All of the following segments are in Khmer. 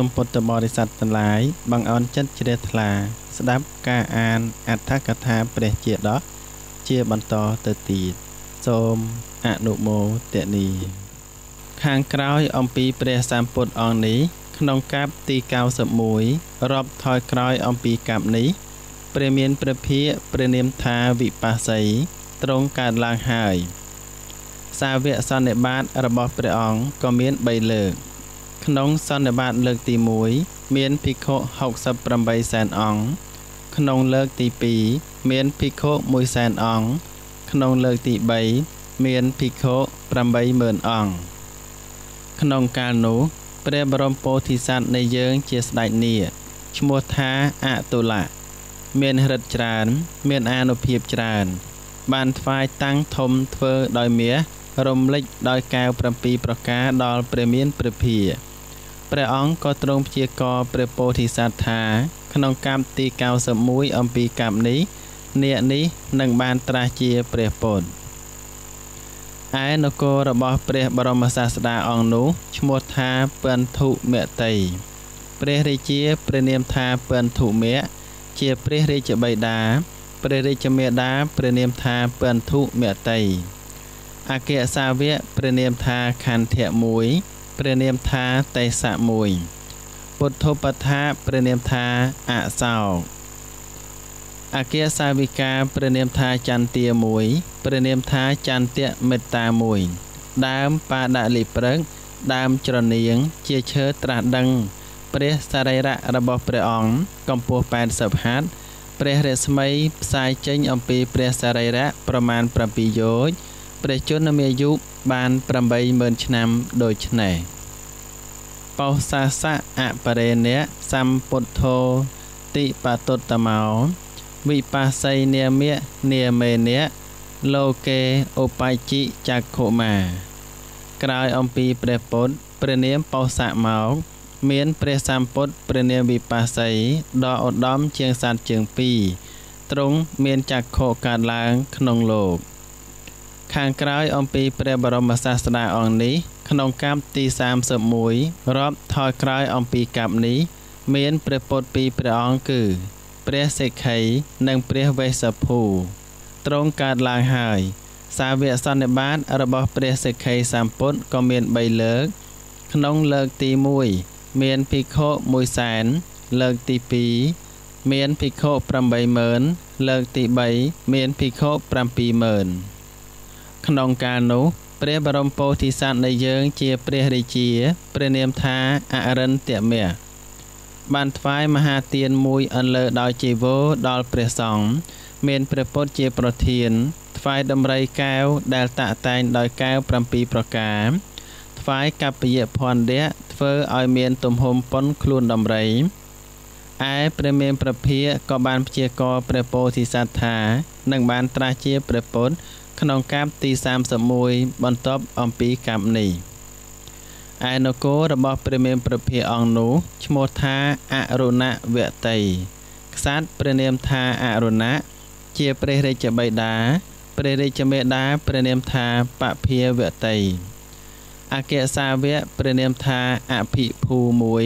សូមពុទ្ធបរិស័ទទាំងឡាយបងអរចិត្តជ្រះថ្លា ស្ដាប់ការអានអត្ថកថាព្រះជាដកជាបន្តទៅទៀតសូមអនុមោទនីខាងក្រោយអំពីព្រះសម្ពុទ្ធអង្គនេះក្នុងកាប់ទី91រាប់ថយក្រោយអំពីកាប់នេះព្រះមានព្រះភិក្ខព្រះនាមថាវិបស្សីទ្រង់កើតឡើងហើយសាវកសន្និបាតរបស់ព្រះអង្គក៏មាន3លើក ក្នុងសន្និបាតលើកទី1មានភិក្ខុ68សែនអង្គក្នុងលើកទី2មានភិក្ខុ1សែនអង្គក្នុងលើកទី3មានភិក្ខុ80000អង្គក្នុងកាលនោះព្រះបរមពោធិសត្វនៃយើងជាស្ដេចនីឈ្មោះថាអតុលៈមានរិទ្ធច្រើន មានអានុភាពច្រើន បានថ្វាយតាំងធំធ្វើដោយមាសរំលេចដោយកែវ7ប្រការដល់ព្រះមានព្រះភា ព្រះអង្គក៏ទ្រង់ព្យាករព្រះពោធិសត្វថា ក្នុងកម្មទី91អំពីកម្មនេះនាគនេះនឹងបានត្រាស់ជាព្រះពុទ្ធឯនគររបស់ព្រះបរមសាស្តាអង្គនោះឈ្មោះថាពន្ធុមតីព្រះរាជាព្រះនាមថាពន្ធុមៈជាព្រះរាជបិតាព្រះរាជមេតាព្រះនាមថាពន្ធុមតីអគ្គសាវកព្រះនាមថាខន្ធៈ1 ព្រះនាមថាតេសៈ1ពុទ្ធបថាព្រះនាមថាអសោអគ្គសាវិកាព្រះនាមថាចន្ទា1ព្រះនាមថាចន្ទៈមេត្តា1ដើមបាដលិព្រឹកដើមច្រនៀងជាឈើត្រាស់ដឹង ព្រះសរីរៈរបស់ព្រះអង្គកម្ពស់80ហត្ថព្រះរស្មីផ្សាយចេញអំពីព្រះសរីរៈប្រមាណ7យោជន៍ព្រះជន្មាយុ បាន80000ឆ្នាំដូចនេះបោសាសៈអបរេនៈសម្ពុទ្ធោតិបតុត្តមោវិបស្សីនាមៈនាមេនៈលោកេឧបជិចក្ខុមា ក្រោយអំពីព្រះពុទ្ធព្រះនាមបោសៈមកមានព្រះសម្ពុទ្ធព្រះនាមវិបស្សីដ៏ឧត្តមជាងសត្វជើងពីរទ្រង់មានចក្ខុកើតឡើងក្នុងលោក ខាងក្រោយអំពីព្រះបរមសាស្តាអង្គនេះក្នុងកាប់ទី31រាប់ថយក្រោយអំពីកាប់នេះមានព្រះពុទ្ធពីរព្រះអង្គគឺ ព្រះសិក្ខីនិងព្រះវេស្សភូទ្រង់កើតឡើងហើយ សាវកសន្និបាតរបស់ព្រះសិក្ខីសម្ពុទ្ធក៏មាន3លើក ក្នុងលើកទី1មានភិក្ខុ1សែនលើកទី2មានភិក្ខុ80000លើកទី3មានភិក្ខុ70000 ក្នុងកាលនោះព្រះបរមពោធិសត្វនៃយើងជាព្រះរាជាព្រះនាមថាអរិនតមៈបានថ្វាយមហាទានមួយអន្លើដោយជីវរដល់ព្រះសង្ឃមានព្រះពុទ្ធជាប្រធានថ្វាយដំរីកែវដែលតាក់តែងដោយកែវ7ប្រការថ្វាយកបយៈភណ្ឌៈធ្វើឲ្យមានទំហំប៉ុនខ្លួនដំរីឯព្រះមានប្រភាក៏បានព្យាករព្រះពោធិសត្វថានឹងបានត្រាស់ជាព្រះពុទ្ធ ក្នុងកាប់ទី31បន្ទាប់អំពីកាប់នេះឯនគររបស់ព្រះមេមប្រភាអង្គនោះឈ្មោះថាអរុណវតីក្សត្រព្រះនាមថាអរុណជាព្រះរាជបិតាព្រះរាជមេតាព្រះនាមថាបភាវតីអគ្គសាវកព្រះនាមថាអភិភូ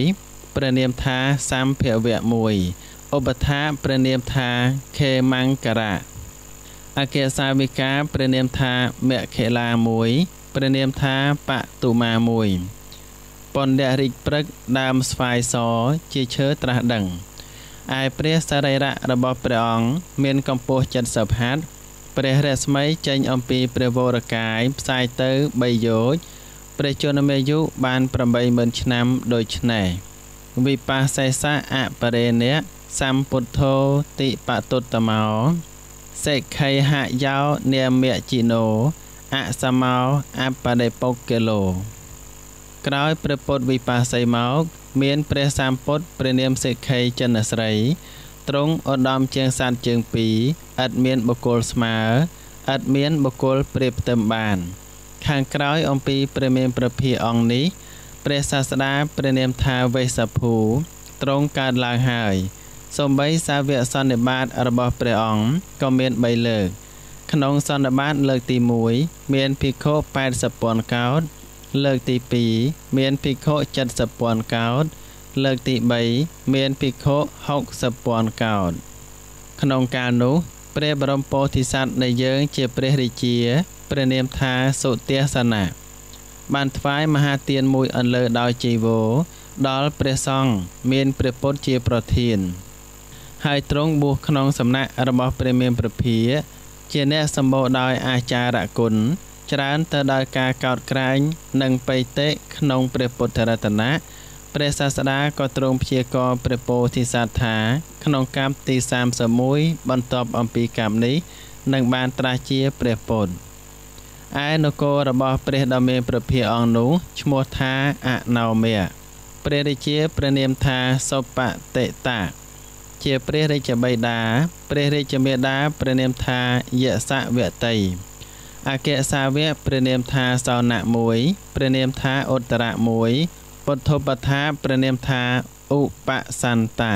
1ព្រះនាមថាសម្ភវៈ1ឧបថាព្រះនាមថាខេមង្គរៈ អគ្គសាវិកាព្រះនាមថាមខេលា1ព្រះនាមថាបតុមា1បណ្ឌរិកព្រឹកដើមស្វាយសជាឈើត្រាស់ដឹងឯព្រះសរីរៈរបស់ព្រះអង្គមានកម្ពស់70ហត្ថព្រះរស្មីចេញអំពីព្រះវរកាយផ្សាយទៅ3យោជន៍ព្រះជន្មាយុបាន80000ឆ្នាំដូចនេះវិបស្សេសៈអបរេនៈសម្ពុទ្ធោតិបតុត្តមោ សិក្ខេហយោនាមជីណូអសមោអបដិពុកគិឡូក្រោយព្រះពុទ្ធវិបស្សីមកមានព្រះសម្ពុទ្ធព្រះនាមសិក្ខេចិនស្រីទ្រង់ឧត្តមជាងសត្វជើងពីរឥតមានបុគ្គលស្មើឥតមានបុគ្គលប្រៀបផ្ទឹមបាន ខាងក្រោយអំពីព្រះមានប្រភាអង្គនេះព្រះសាស្តាព្រះនាមថាវេស្សភូទ្រង់កើតឡើងហើយ សំបីសាវកសន្និបាតរបស់ព្រះអង្គក៏មាន3លើក ក្នុងសន្និបាតលើកទី1មានភិក្ខុ80ពាន់កោដលើកទី2មានភិក្ខុ70ពាន់កោដលើកទី3មានភិក្ខុ60ពាន់កោដក្នុងកាលនោះព្រះបរមពោធិសត្វនៃយើងជាព្រះរាជាព្រះនាមថាសុទាសនៈបានថ្វាយមហាទានមួយអន្លើដោយជីវរដល់ព្រះសង្ឃមានព្រះពុទ្ធជាប្រធាន ហើយទ្រង់បួសក្នុងសំណាក់របស់ព្រះមានប្រភាជាអ្នកសម្បូរដោយអាចារ្យគុណច្រើនទៅដោយការកោតក្រែងនិងបិតិក្នុងព្រះពុទ្ធរតនៈព្រះសាស្តាក៏ទ្រង់ព្យាករព្រះពោធិសត្វថា ក្នុងកម្មទី31បន្ទាប់អំពីកម្មនេះនឹងបានត្រាស់ជាព្រះពុទ្ធឯនគររបស់ព្រះដ៏មានព្រះភិអង្គនោះឈ្មោះថាអណោមៈព្រះរាជាព្រះនាមថាសុបតិតា ជាព្រះរាជបិតាព្រះរាជមេតាព្រះនាមថាយសវតិអគ្គសាវកព្រះនាមថាសោណៈ1ព្រះនាមថាឧត្តរៈ1ពុទ្ធបថាព្រះនាមថាឧបសន្តា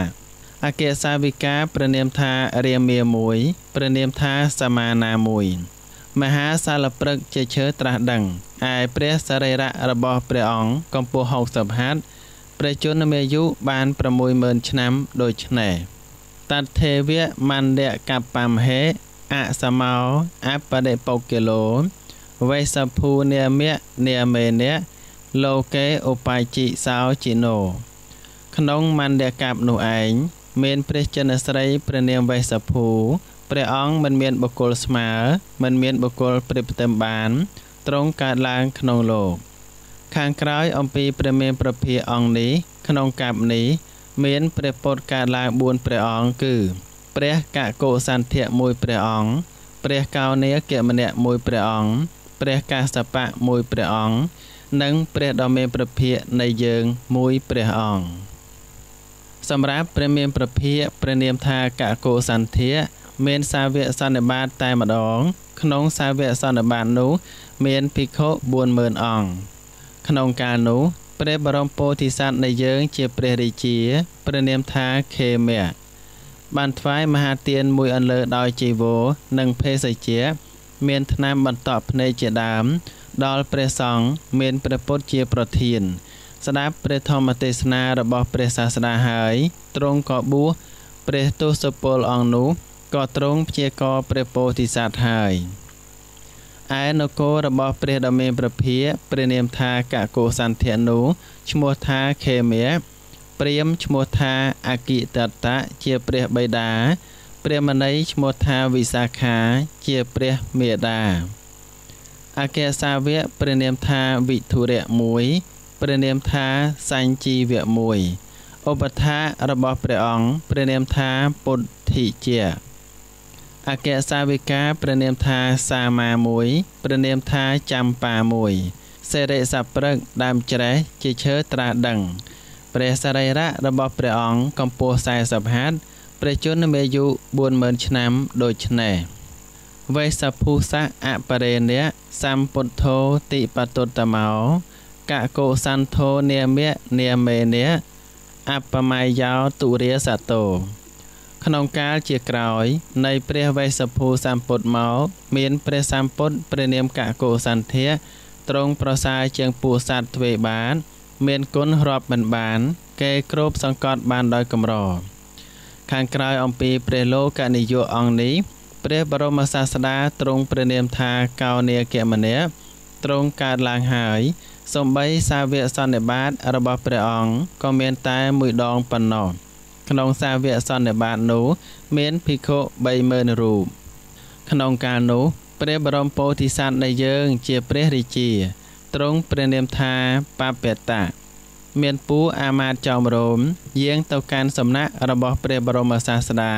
អគ្គសាវិកាព្រះនាមថារាមា1ព្រះនាមថាសមាណា1មហាសាលព្រឹកជាឈើត្រាស់ដឹងឯព្រះសរីរៈរបស់ព្រះអង្គកម្ពស់60ហត្ថព្រះជន្មាយុបាន60000ឆ្នាំដូចនេះ តថេវៈមណ្ឌកបំហេអសមោអបដិបុគិឡូវេសភូនាមៈនាមេនៈលោកេឧបាយជីសោជីណូក្នុងមណ្ឌកបនោះឯងមានព្រះចិនស្រីព្រះនាមវេសភូព្រះអង្គមិនមានបុគ្គលស្មើមិនមានបុគ្គលប្រៀបផ្ទឹមបានទ្រង់កើតឡើងក្នុងលោកខាងក្រោយអំពីព្រះមេប្រភាអង្គនេះក្នុងកັບនេះ មានព្រះពុទ្ធកើតឡើង4ព្រះអង្គគឺ ព្រះកកុសន្ធៈមួយព្រះអង្គព្រះកោនីកមនៈមួយព្រះអង្គព្រះកាសបៈមួយព្រះអង្គនិងព្រះដ៏មានព្រះភិក្ខនៃយើងមួយព្រះអង្គសម្រាប់ព្រះមានព្រះភិក្ខព្រះនាមថាកកុសន្ធៈមានសាវកសន្និបាតតែម្ដង ក្នុងសាវកសន្និបាតនោះ មានភិក្ខុ40000អង្គក្នុងកាលនោះ ព្រះបរមពោធិសត្វនៃយើងជាព្រះរាជាព្រះនាមថាខេមៈបានថ្វាយមហាទានមួយអន្លើដោយជីវរនិងភេសជ្ជៈមានថ្នាំបន្តក់ភ្នែកជាដើម ដល់ព្រះសង្ឃមានព្រះពុទ្ធជាប្រធាន ស្ដាប់ព្រះធម្មទេសនារបស់ព្រះសាស្តាហើយទ្រង់ក៏បួសព្រះទសពលអង្គនោះក៏ទ្រង់ព្យាករព្រះពោធិសត្វហើយ ឯនគររបស់ព្រះដ៏មានព្រះភិយព្រះនាមថាកកុសន្ធៈនោះឈ្មោះថាខេមៈព្រាមឈ្មោះថាអគិតតៈជាព្រះបិតាព្រះមណីឈ្មោះថាវិសាខាជាព្រះមេដាអគ្គសាវកព្រះនាមថាវិធុរៈ1ព្រះនាមថាសញ្ជីវៈ1ឧបថារបស់ព្រះអង្គព្រះនាមថាពុទ្ធិជា អគ្គសាវិកាព្រះនាមថាសាមា1ព្រះនាមថាចំប៉ា1សេរិសព្រឹកដើមច្រេះជាឈើត្រាដឹងព្រះសរីរៈរបស់ព្រះអង្គកម្ពស់40ហត្ថព្រះជន្មាយុ40000ឆ្នាំដូចនេះវេសភុសៈអបរេនៈសម្ពុទ្ធោតិបតុតមោកកុសន្ធោនាមៈនាមេនៈអបមយយោទុរិយសតោ ក្នុងកាលជាក្រោយ នៃព្រះវេសភូសម្ពុទ្ធមកមានព្រះសម្ពុទ្ធព្រះនាមកកុសន្ធៈទ្រង់ប្រសើរជាងពួកសត្វទ្វេបានមានគុណរាប់មិនបាន គេគ្របសង្កត់បានដោយកម្រខាងក្រោយអំពីព្រះលោកនិយោអង្គនេះព្រះបរមសាស្តាទ្រង់ព្រះនាមថាកោនីកមនៈទ្រង់កើតឡើងហើយសំបីសាវកសន្និបាតរបស់ព្រះអង្គក៏មានតែមួយដងប៉ុណ្ណោះ ក្នុងសាវកសន្និបាតនោះមានភិក្ខុ30000រូបក្នុងកាលនោះព្រះបរមពោធិសត្វនៃយើង ជាព្រះរាជាទ្រង់ព្រះនាមថាបពតៈមានពូអាមាតចោមរោមយាងទៅកាន់សំណាក់របស់ព្រះបរមសាស្តា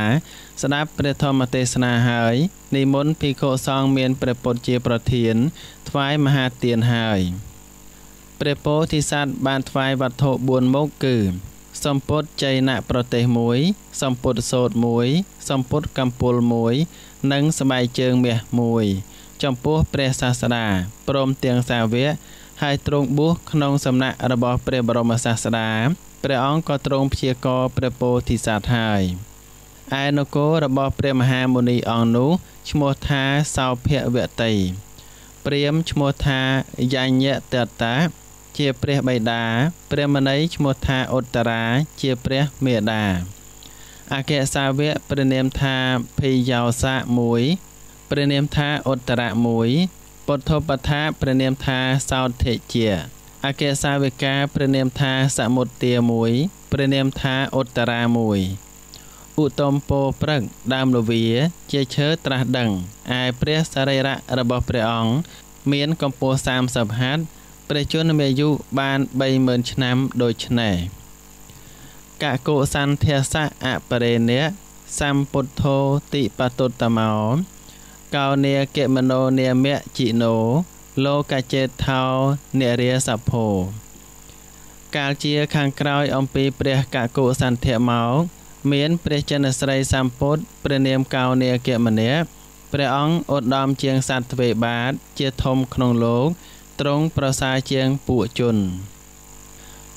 ស្ដាប់ព្រះធម្មទេសនាហើយនិមន្តភិក្ខុសង្ឃមានព្រះពុទ្ធជាប្រធានថ្វាយមហាទានហើយព្រះពោធិសត្វបានថ្វាយវត្ថុ4មុខគឺ សម្ពុតចៃនៈប្រទេស1សម្ពុតសោត1សម្ពុតកម្ពុល1និងស្បែកជើងមាស1ចំពោះព្រះសាស្តាព្រមទាំងសាវកហើយទ្រង់បួសក្នុងសំណាក់របស់ព្រះបរមសាស្តាព្រះអង្គក៏ទ្រង់ព្យាករព្រះពោធិសត្វហើយឯនគររបស់ព្រះមហាមុនីអង្គនោះឈ្មោះថាសោភវតិព្រាមឈ្មោះថាយញ្ញតតា ជជាព្រះបិតាព្រះមនីឈ្មោះថាឧត្តរាជាព្រះមេដាអគ្គសាវកព្រះនាមថាភីយោសា1ព្រះនាមថាឧត្តរៈ1ពុទ្ធបថាព្រះនាមថាសោធិជាអគ្គសាវិកាព្រះនាមថាសមុទ្ទា1ព្រះនាមថាឧត្តរា1ឧត្តមពោព្រឹកដើមលវា ជាឈើត្រាស់ដឹងឯព្រះសរីរៈរបស់ព្រះអង្គមានកម្ពស់30ហត្ថ ព្រះជន្មាយុបាន30000ឆ្នាំដូចនេះកកុសន្ធសៈអបរេនៈសម្ពុទ្ធោតិបតុត្តមោកោនេកិមនោនាមៈជីណោលោកចេតថោនិរិយសភោកាលជាខាងក្រោយអំពីព្រះកកុសន្ធៈមកមានព្រះចិនស្រីសម្ពុទ្ធព្រះនាមកោនេកិមនៈព្រះអង្គឧត្តមជាងសត្វទ្វេបាតជាធំក្នុងលោក ទ្រង់ប្រសើរជាងពួកជន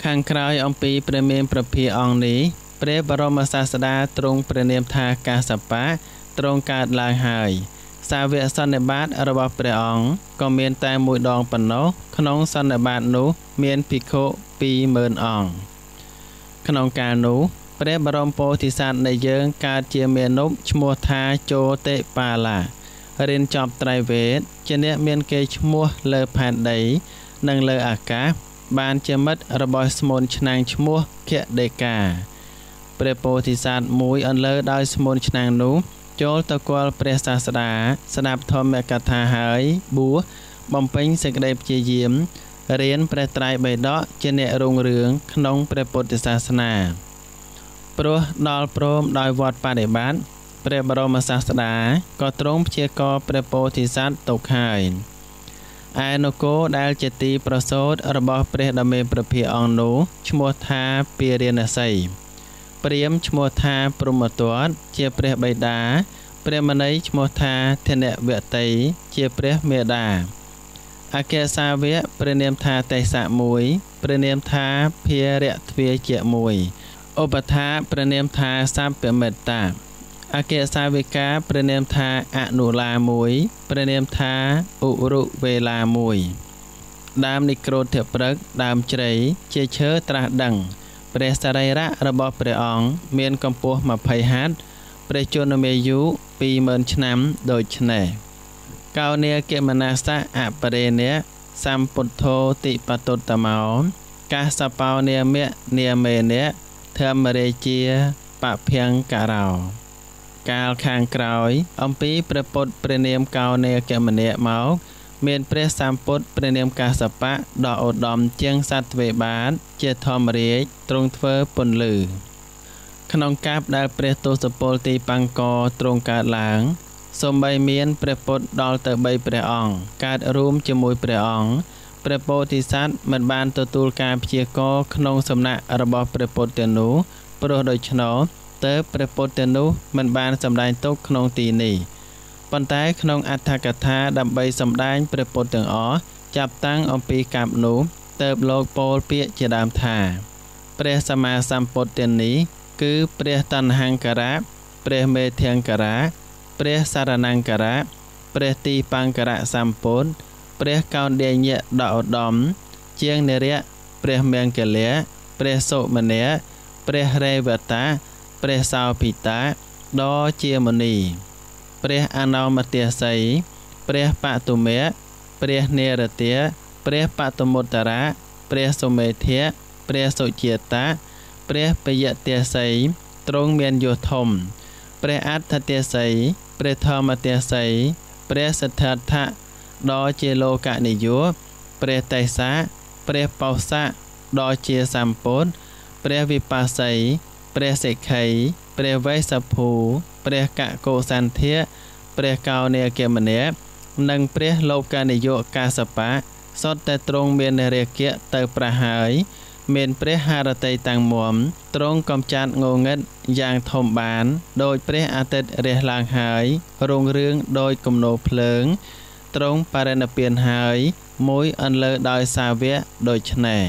ខាងក្រោយអំពីព្រះមេមប្រភាអង្គនេះព្រះបរមសាស្តាទ្រង់ព្រះនាមថាកាសបៈទ្រង់កើតឡើងហើយសាវកសន្និបាតរបស់ព្រះអង្គក៏មានតែមួយដងប៉ុណ្ណោះក្នុងសន្និបាតនោះមានភិក្ខុ20000អង្គក្នុងកាលនោះព្រះបរមពោធិសត្វនៃយើងកើតជាមានុបឈ្មោះថាជោតិបាឡា រៀនចប់ត្រៃវេទជាអ្នកមានកេរ្តិ៍ឈ្មោះលើផែនដី និងលើអាកាស បានជាមិត្តរបស់ស្មូនឆ្នាំងឈ្មោះខដេកាព្រះពោធិសត្វមួយអន្លើដោយស្មូនឆ្នាំងនោះចូលទៅគាល់ព្រះសាស្តាស្ដាប់ធម្មកថាហើយបួសបំពេញសេចក្តីព្យាយាមរៀនព្រះត្រៃបិដកជាអ្នករុងរឿងក្នុងព្រះពុទ្ធសាសនាព្រោះដល់ព្រមដោយវត្តបដិបត្តិ ព្រះបរមសាស្តាក៏ទ្រង់ព្យាករព្រះពោធិសត្វទុកហើយឯនគរដែលជាទីប្រសូតរបស់ព្រះដមេប្រភាអង្គនោះឈ្មោះថាពារាណសីព្រាមឈ្មោះថាព្រហ្មទត្តជាព្រះបិតាព្រះមនីឈ្មោះថាធនវតីជាព្រះមេដាអគ្គសាវកព្រះនាមថាតេសៈ1ព្រះនាមថាភារៈទ្វាជា1ឧបថាព្រះនាមថាសัพពមេត្តា អគ្គសាវិកាព្រះនាមថាអនុឡា1ព្រះនាមថាឧរុវេលា1ដើមនិក្រូធព្រឹកដើមជ្រៃជាឈើត្រាស់ដឹងព្រះសរីរៈរបស់ព្រះអង្គមានកម្ពស់20ហត្ថព្រះជន្មាយុ20000ឆ្នាំដូចនេះកោនីកិមនាសៈអបរេនៈសម្ពុទ្ធោតិបតុត្តមោកាសបោនាមៈនាមេនៈធម្មរេជាបភង្ការោ កាលខាងក្រោយ អំពីព្រះពុទ្ធព្រះនាមកោនេកមនៈមកមានព្រះសម្ពុទ្ធព្រះនាមកាសបៈដ៏ឧត្តមជាងសត្វទ្វេបាតជាធម្មរាជទ្រង់ធ្វើពន្លឺ ក្នុងកាបដែលព្រះទសពលទីបង្កទ្រង់កើតឡើងសំបីមានព្រះពុទ្ធដល់ទៅ3ព្រះអង្គកើតរួមជាមួយព្រះអង្គព្រះពោធិសត្វមិនបានទទួលការព្យាករក្នុងសំណាក់របស់ព្រះពុទ្ធទាំងនោះព្រោះដូច្នោះ ទើបព្រះពុទ្ធទាំងនោះមិនបានសម្ដែងទុកក្នុងទីនេះប៉ុន្តែក្នុងអត្ថកថាដើម្បីសម្ដែងព្រះពុទ្ធទាំងអស់ចាប់តាំងអំពីកាប់នោះទៅលោកពោលពាក្យជាដើមថាព្រះសម្មាសម្ពុទ្ធទាំងនេះគឺព្រះតណ្ហង្ការៈព្រះមេធង្គការៈព្រះសារណង្ការៈព្រះទីបង្ការៈសម្ពុទ្ធព្រះកោណ្ឌញ្ញៈដឧត្តមជាងនិរៈព្រះមង្គលៈព្រះសុមនៈព្រះរេវតា ព្រះសោភិតាដ៏ជាមុនី ព្រះអនោមទាសីព្រះបតុមៈព្រះនេរទៈព្រះបតមុត្តរៈព្រះសុមេធៈព្រះសុជាតាព្រះបយទាសីទ្រង់មានយោធំ ព្រះអដ្ឋទាសីព្រះធម្មទាសីព្រះសិទ្ធត្ថៈដ៏ជាលោកនិយោព្រះតេសាព្រះបោសៈដ៏ជាសម្ពុទ្ធព្រះវិបស្សី ព្រះសិក្ខីព្រះវេស្សភូព្រះកកោសន្ធៈព្រះកោនេកមនៈនិងព្រះលោកនិយោកាសបៈសុទ្ធតែទ្រង់មានរាគៈទៅប្រហើយ មានព្រះハរតីតាំងមុំទ្រង់កំចាត់ងងឹតយ៉ាងធំបាន ដោយព្រះអាទិត្យរះឡើងហើយរុងរឿងដោយគំនោភ្លើងទ្រង់បរិណិព្វានហើយ មួយអន្លើដោយសាវកដូច្នេះ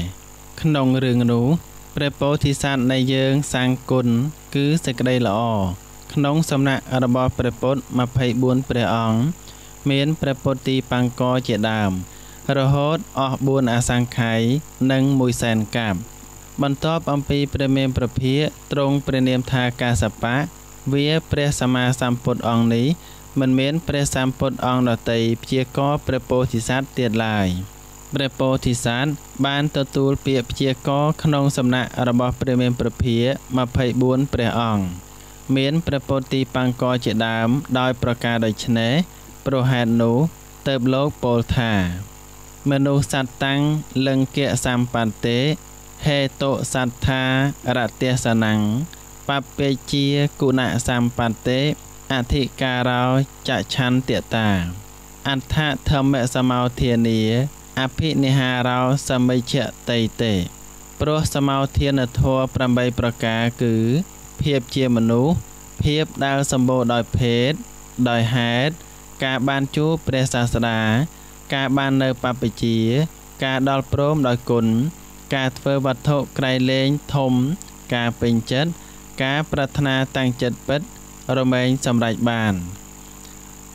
ក្នុងរឿងនោះ ព្រះពោធិសត្វនៃយើងសាងគុណគឺសេចក្តីល្អក្នុងសំណាក់របស់ព្រះពុទ្ធ24ព្រះអង្គមានព្រះពុទ្ធទីបង្កជាដើម រហូតអស់4អសង្ខ័យនិង1សែនកាប់បន្ទាប់អំពីព្រះមេមប្រភាទ្រង់ព្រះនាមថាកាសបៈវាព្រះសម្មាសម្ពុទ្ធអង្គនេះមិនមានព្រះសម្ពុទ្ធអង្គដតីព្យាករព្រះពោធិសត្វទៀតឡើយ ព្រះពោធិសត្វបានទទួលពាក្យព្យាករក្នុងសំណាក់របស់ព្រះមេមប្រភា24ព្រះអង្គមានព្រះពុទ្ធទីបង្កជាដើមដោយប្រការដូចនេះប្រហែលនោះទៅលោកពោលថាមនុស្សសត្វតាំងលង្កៈសម្បន្ទេហេតុសត្ថារតេសនੰបពេជាគុណសម្បន្ទេអធិការោចឆន្ទតាអដ្ឋធម្មសមោធានា អភិនិហារោសមិជ្ជតៃតេព្រោះសមោធានធម៌8ប្រការគឺ ភាពជាមនុស្សភាពដែលសម្បូរដោយភេទដោយហេតុការបានជួបព្រះសាស្តាការបាននៅបព្វជិការដល់ព្រមដោយគុណការធ្វើវត្ថុក្រៃលែងធំ ការពេញចិត្តការប្រាថ្នាតាំងចិត្តពិតរមែងសម្រេចបាន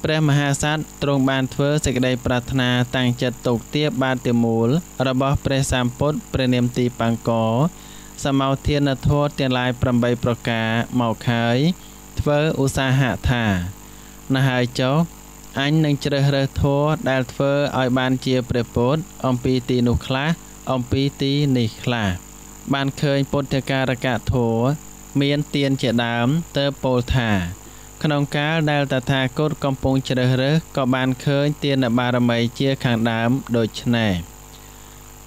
ព្រះមហាក្សត្រទ្រង់បានធ្វើសេចក្តីប្រាថ្នាតាំងចិត្តទុកទាបបាតិមូល របស់ព្រះសម្ពុទ្ធព្រះនាមទីបង្កសមោធានធម៌ទាំងឡាយ8ប្រការមកហើយធ្វើឧស្សាហៈថាណ៎ហើយចុះអញនឹងជ្រើសរើសធម៌ដែលធ្វើឲ្យបានជាព្រះពុទ្ធអំពីទីនោះខ្លះអំពីទីនេះខ្លះបានឃើញពុទ្ធការកធម៌មានទៀនជាដើមទៅពោលថា ក្នុងកាលដែលតថាគតកំពុងជ្រើសរើសក៏បានឃើញទានបារមីជាខាងដើមដូច្នេះ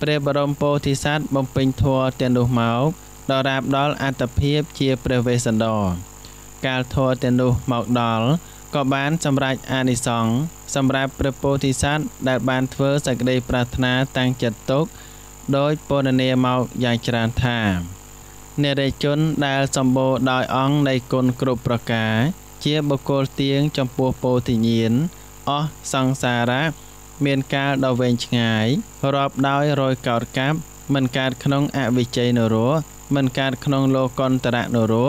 ព្រះបរមពោធិសត្វបំពេញធម៌ទាំងនោះមកដល់រាបដល់អត្តភាពជាព្រះវេស្សន្តរកាលធម៌ទាំងនោះមកដល់ក៏បានសម្រេចអានិសង្សសម្រាប់ព្រះពោធិសត្វដែលបានធ្វើសក្តីប្រាថ្នាតាំងចិត្តទុកដោយពរនាមកយ៉ាងច្រើនថានិរិជនដែលសម្បូរដោយអង្គនៃគុណគ្រប់ប្រការ ជាបុគ្គលទៀងចំពោះពោធិញ្ញាណអស់សង្សារៈមានកាលដ៏វែងឆ្ងាយរាប់ដោយរយកោតកាប់មិនកើតក្នុងអវិជ័យនរោមិនកើតក្នុងលោកន្តរនរោ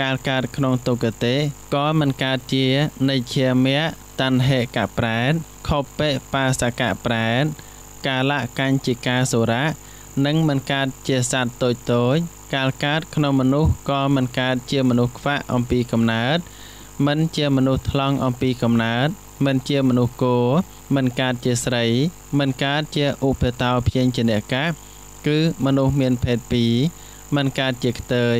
កាលកើតក្នុងទុគតេក៏មិនកើតជានៃជាមៈតណ្ហេកប្រែតខុបិបាសកប្រែតកាលកញ្ចិកាសុរៈនិងមិនកើតជាសត្វតូចតូចកាលកើតក្នុងមនុស្សក៏មិនកើតជាមនុស្សខ្វាក់អំពីកំណើត មិនជាមនុស្សថ្លង់អំពីកំណើត មិនជាមនុស្សគោមិនកើតជាស្រី មិនកើតជាឧបតោភញ្ញនកាគឺមនុស្សមានភេទ2មិនកើតជាខ្ទើយ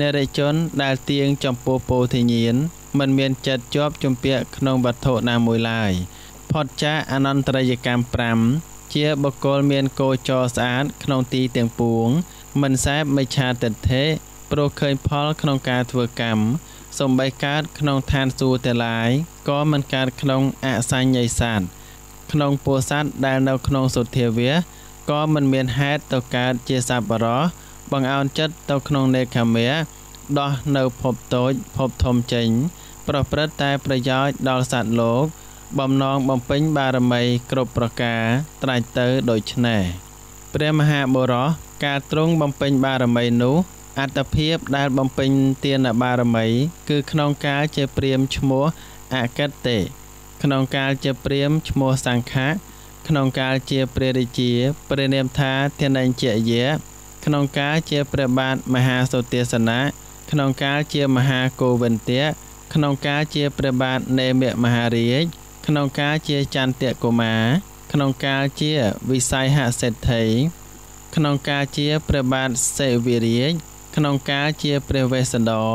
នរិជនដែលទៀងចំពោះពោធិញ្ញាណមិនមានចិត្តជាប់ជំពាក់ក្នុងវត្ថុណាមួយឡើយផុតចាកអនន្តរិយកម្ម5ជាបុគ្គលមានកោចរស្អាតក្នុងទីទាំងពួង មិនសែបមិឆាទិដ្ឋិព្រោះឃើញផលក្នុងការធ្វើកម្ម សំបីកើតក្នុងឋានសួគ៌ទាំងឡាយក៏មិនកើតក្នុងអសញ្ញ័យសាទក្នុងពោធិសត្វដែលនៅក្នុងសុធាវៈក៏មិនមានហេតុទៅកើតជាសប្បុរសបង្អោនចិត្តទៅក្នុងនេកមៈដោះនៅភពតូចភពធំចេញ ប្រព្រឹត្តតែប្រយោជន៍ដល់សត្វលោក បំណងបំពេញបារមីគ្រប់ប្រការត្រាច់ទៅដូចនេះព្រះមហាបុរសការទ្រង់បំពេញបារមីនោះ អត្តភាពដែលបំពេញទានបារមី គឺក្នុងកាលជាព្រាមឈ្មោះអកិតទេ ក្នុងកាលជាព្រាមឈ្មោះសង្ខាក្នុងកាលជាព្រះរាជាព្រះនាមថាធនញ្ញយៈក្នុងកាលជាព្រះបាទមហាសុទេសនាក្នុងកាលជាមហាគោវិន្ទៈក្នុងកាលជាព្រះបាទនេមមហារាជក្នុងកាលជាចន្ទៈកុមារក្នុងកាលជាវិស័យហសេដ្ឋីក្នុងកាលជាព្រះបាទសេវីរាជ ក្នុងកាលជាព្រះវេស្សន្តរ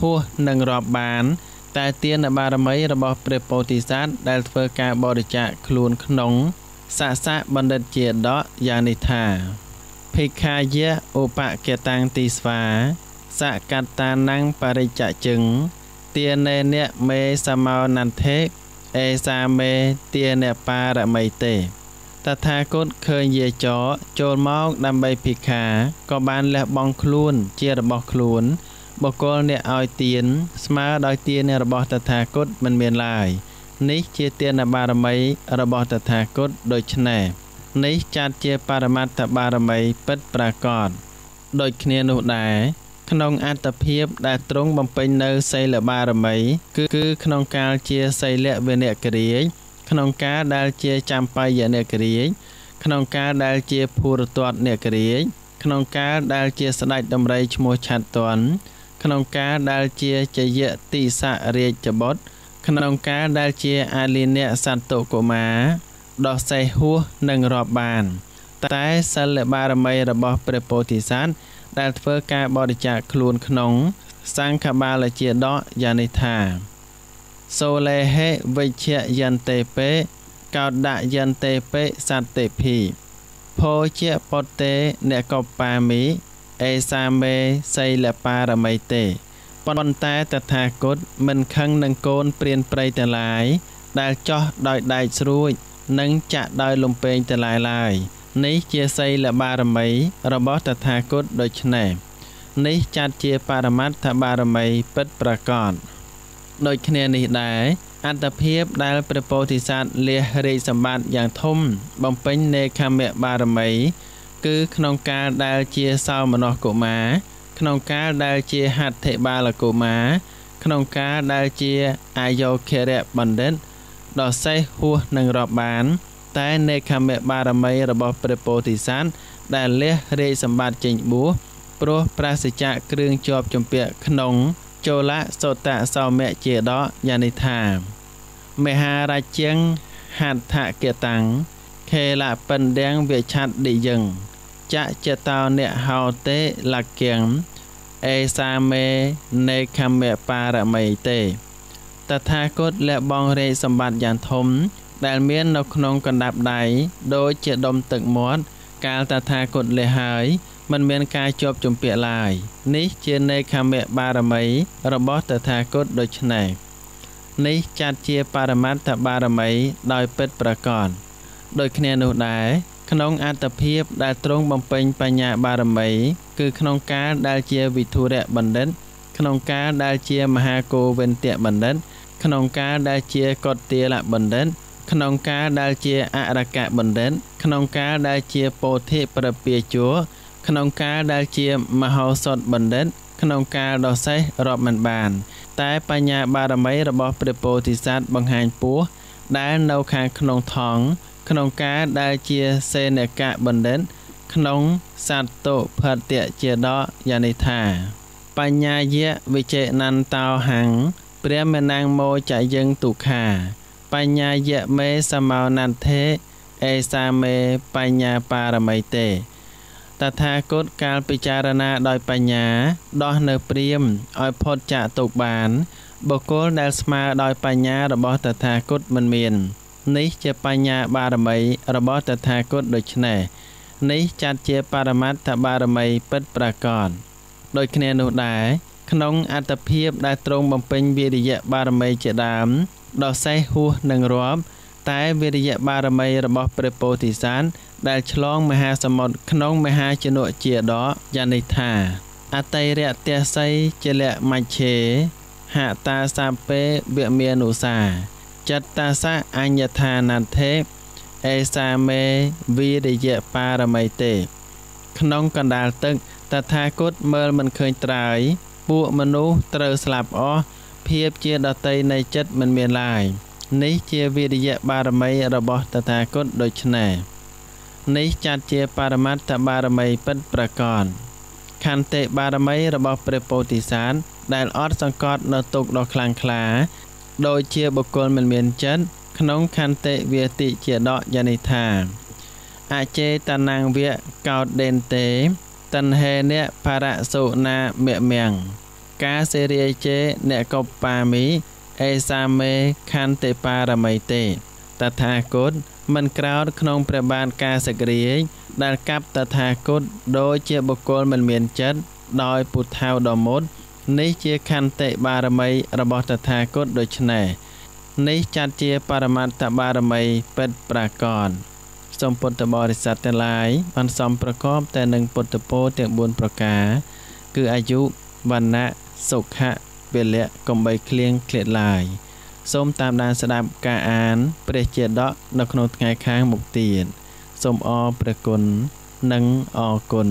ហួសនឹងរាប់បាន តែទានបារមីរបស់ព្រះពោធិសត្វដែលធ្វើការបរិច្ចាគខ្លួនក្នុងសាសៈបណ្ឌិតជាដកយ៉ាងនេះថាភិក្ខាយៈឧបកតាំងទីស្វាសកតានាំងបរិច្ចជឹងទានេនៈមេសមោនន្ធេអេសាមេទានៈបារមីទេ តថាគតឃើញយាចរចូលមកដើម្បីភិក្ខាក៏បានលះបង់ខ្លួនជារបស់ខ្លួនបកលអ្នកឲ្យទៀនស្មើដោយទៀនរបស់តថាគតមិនមានឡើយនេះជាទានបារមីរបស់តថាគតដូច្នេះនេះចាត់ជាបរមត្ថបារមីពិតប្រាកដដូចគ្នានោះដែរក្នុងអត្តភាពដែលទ្រង់បំពេញនៅសីលបារមី គឺគឺក្នុងកាលជាសីលវិនគរាជ ក្នុងការដែលជាចាំបាយអ្នកគ្រាក្នុងការដែលជាភូរទត្តអ្នកគ្រាក្នុងការដែលជាស្ដេចដំរីឈ្មោះឆាត់តន់ក្នុងការដែលជាជយតិសរាជបុត្រក្នុងការដែលជាអាលីនៈសន្តុកុមារដោះសេះហួសនិងរាប់បាន តែសិលបារមីរបស់ព្រះពោធិសត្វដែលធ្វើការបរិច្ចាគខ្លួនក្នុងសង្ឃបាលជាដកយ៉ាងនេះថា សូលេហេវិជ្ជយន្តេពេកោដយន្តេពេសត្តិភីភោជាពតេអ្នកកបាមីអេសាមេសីលបារមីទេប៉ុន្តែតថាគតមិនខឹងនឹងកូនព្រានព្រៃទាំងឡាយដែលចោះដោយដែកស្រួច និងចាក់ដោយលំពេងទាំងឡាយឡើយនេះជាសីលបារមីរបស់តថាគតដូច្នេះនេះចាត់ជាបរមត្ថបារមីពិតប្រាកដ ដូចគ្នានេះដែរអត្តភាពដែលព្រះពោធិសត្វលះរាជសម្បត្តិយ៉ាងធំ បំពេញនេខមបារមី គឺក្នុងកាលដែលជាសោមនស្សកុមារក្នុងកាលដែលជាហត្ថិបាលកុមារក្នុងកាលដែលជាអាយុខរៈបណ្ឌិតដ៏សេះហួសនឹងរាប់បាន តែនេខមបារមីរបស់ព្រះពោធិសត្វដែលលះរាជសម្បត្តិចេញបួសព្រោះប្រាសចាកគ្រឿងជាប់ជំពាក់ក្នុង ចូលៈសតៈសោមៈជាដកយ៉ាងនេះថាមហារាជាងហត្ថកតាំងខេលបិណ្ឌៀងវិឆាត់ឌិយឹងចចតោនិហោតេលក្យំអេសាមេនេខមបារមីទេតថាគតលះបងរាជសម្បត្តិយ៉ាងធំ ដែលមាននៅក្នុងកណ្ដាប់ដៃដូចជាដុំទឹកមាត់កាលតថាគតលះហើយ មិនមានការជាប់ជំពាក់ឡើយនេះជានេខមបារមីរបស់តថាគតដូច្នេះនេះចាត់ជាបរមត្ថបារមីដោយពិតប្រាកដដូចគ្នានោះដែរក្នុងអត្តភាពដែលទ្រង់បំពេញបញ្ញាបារមី គឺក្នុងការដែលជាវិធុរៈបណ្ឌិត ក្នុងការដែលជាមហាគោវិន្ទៈបណ្ឌិត ក្នុងការដែលជាកតទាលបណ្ឌិតក្នុងការដែលជាអរកៈបណ្ឌិត ក្នុងការដែលជាពោធិប្រពាជោ ក្នុងការដែលជាមហោសថបណ្ឌិត ក្នុងការដោះសេះរាប់មិនបាន តែបញ្ញាបារមីរបស់ព្រះពោធិសត្វបង្ហាញពោះដែលនៅខាងក្នុងថងក្នុងការដែលជាសេនកៈបណ្ឌិត ក្នុងសត្តុផតៈជាដកយ៉ាងនេះថា បញ្ញាយៈវិជេណន្តោហੰព្រះមេណាងមោចយឹងទុខា បញ្ញាយៈមេសមោនន្ធេអេសាមេបញ្ញាបារមីទេ តថាគតកាលពិចារណាដោយបញ្ញា ដោះនៅព្រាមឲ្យផុតចាកទុកបានបុគ្គលដែលស្មើដោយបញ្ញារបស់តថាគតមិនមាន នេះជាបញ្ញាបារមីរបស់តថាគតដូច្នេះនេះចាត់ជាបរមត្ថបារមីពិតប្រាកដដូចគ្នានោះដែរក្នុងអត្តភាពដែលទ្រង់បំពេញវិរិយបារមីជាដើមដ៏សេះហួសនឹងរាប់ តែវិរិយបារមីរបស់ព្រះពោធិសត្វដែលឆ្លងមហាសមុទ្រក្នុងមហាជនុជាដកយ៉ាងនេះថា អតិរៈទស័យជលៈមច្ឆេហតាសាពេវមេនុសាចិត្តតាសៈអញ្ញថានន្ធេអេសាមេវិរិយបារមីទេក្នុងកណ្ដាលទឹកតថាគតមើលមិនឃើញត្រើយពួកមនុស្សត្រូវស្លាប់អស់ភាពជាដតីនៃចិត្តមិនមានឡើយ នេះជាវិរិយបារមីរបស់តថាគតដូច្នេះនេះចាត់ជាបរមត្ថបារមីពិតប្រាកដខន្តិបារមីរបស់ព្រះពោធិសត្វដែលអត់សង្កត់នៅទុកដ៏ខ្លាំងក្លាដោយជាបុគ្គលមិនមានចិត្តក្នុងខន្តិវាតិជាដកយ៉ាងនេះថាអចេតនាងវៈកោតដេនទេតន្ហេនៈបរសុណាមមៀងកាសេរីជេអ្នកកបបាមី អេសាមេខន្តិបារមីទេតថាគតមិនក្រោតក្នុងព្រះបាទការសក្រាយដែលកាប់តថាគតដោយជាបុគ្គលមិនមានចិត្តដោយពុទ្ធៅដ៏មុតនេះជាខន្តិបារមីរបស់តថាគតដូច្នេះនេះចាត់ជាបរមត្ថបារមីពិតប្រាកដសូមពុទ្ធបរិស័ទទាំងឡាយបានសំប្រកបតែនឹងពុទ្ធពោទាំង4ប្រការ គឺអាយុវណ្ណៈសុខៈព លៈកំបីគ្លៀងឃ្លាតឡើយសូមតាមដានស្ដាប់ការអានព្រះជាដកនៅក្នុងថ្ងៃខាងមុខទៀតសូមអរព្រះគុណនិងអរគុណ